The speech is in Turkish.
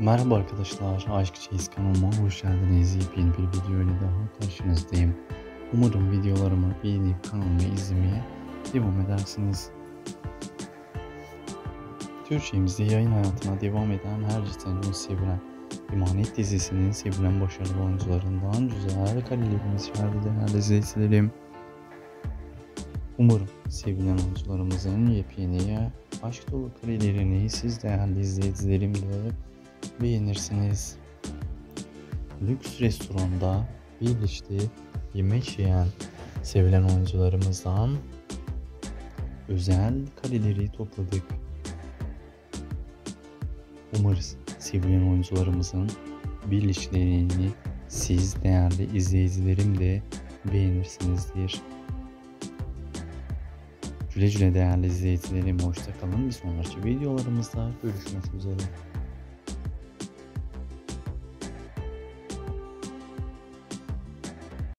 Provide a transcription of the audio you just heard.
Merhaba arkadaşlar, Aşk Çeyiz kanalıma hoş geldiniz. Yepyeni bir video ile daha karşınızdayım. Umarım videolarımı beğenip kanalımı izlemeye devam edersiniz. Türkçemizde yayın hayatına devam eden her cidden sevilen İmanet dizisinin sevilen başarılı oyuncularından güzel karilerimiz geldi değerli izleyicilerim. Umarım sevilen oyuncularımızın yepyeni aşk dolu karelerini siz değerli izleyicilerim de beğenirsiniz. Lüks restoranda birlikte yemek yiyen sevilen oyuncularımızdan özel kareleri topladık. Umarız sevilen oyuncularımızın birliklerini siz değerli izleyicilerim de beğenirsinizdir. Güle güle değerli izleyicilerim hoşça kalın. Bir sonraki videolarımızda görüşmek üzere.